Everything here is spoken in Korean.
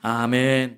아멘.